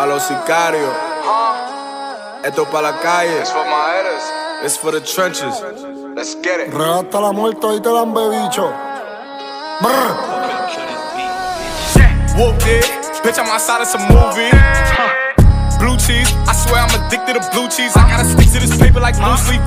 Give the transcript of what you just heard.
Pa' los sicarios. Ah. Esto para la calle. It's for my haters. It's for the trenches. Let's get it. Real la muerte y te la han bebicho. Brr. Whooped it. Bitch, I'm outside of some movie. Huh. Blue cheese. I swear I'm addicted to blue cheese. I gotta stick to this paper like blue sleep.